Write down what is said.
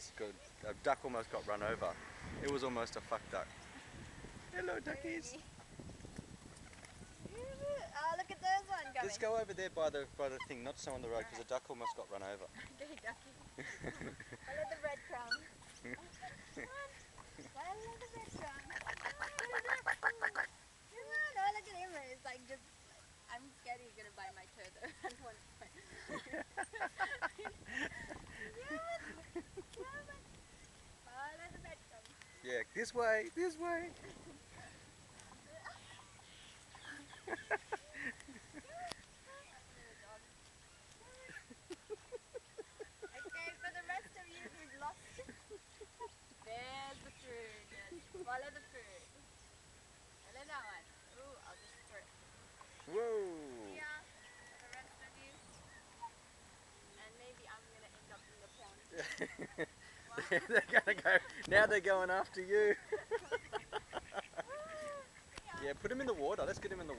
almost got a duck almost got run over. It was almost a fuck duck. Hello duckies. Oh, look at those one going. Let's go over there by the by the thing, not so on the road, because the duck almost got run over. Okay, ducky. Follow the breadcrumb. Come on. Follow the breadcrumb. Come on. Oh, look at him. It's like just. I'm scared he's gonna bite my toe though. at one point. Come on. Come on. Follow the yeah, this way, this way. Okay, for the rest of you who've lost, there's the food. Follow the food. Follow that one. Ooh, I'll just throw it. Whoa. Yeah, for the rest of you. And maybe I'm gonna end up in the pond. they're gonna go. Now they're going after you. yeah, put him in the water. Let's get him in the.